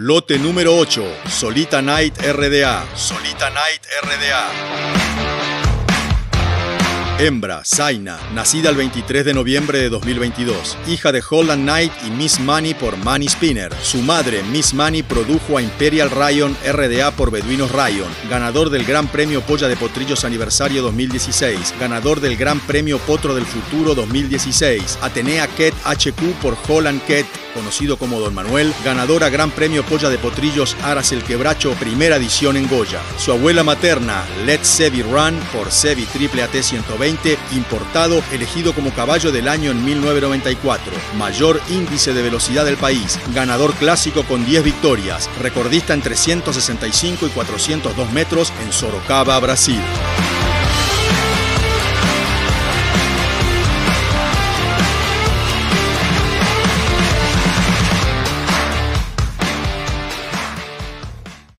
Lote número 8, Solita Night RDA. Solita Night RDA. Hembra, Zaina, nacida el 23 de noviembre de 2022, hija de Holland Knight y Miss Money por Money Spinner. Su madre, Miss Money, produjo a Imperial Rayon RDA por Beduinos Rayon, ganador del Gran Premio Polla de Potrillos Aniversario 2016, ganador del Gran Premio Potro del Futuro 2016, Atenea Ket HQ por Holland Ket, conocido como Don Manuel, ganadora Gran Premio Polla de Potrillos Aras el Quebracho, primera edición en Goya. Su abuela materna, Let's Sevi Run por Sevi Triple AT 120, importado, elegido como caballo del año en 1994, mayor índice de velocidad del país, ganador clásico con 10 victorias, recordista en 365 y 402 metros en Sorocaba, Brasil.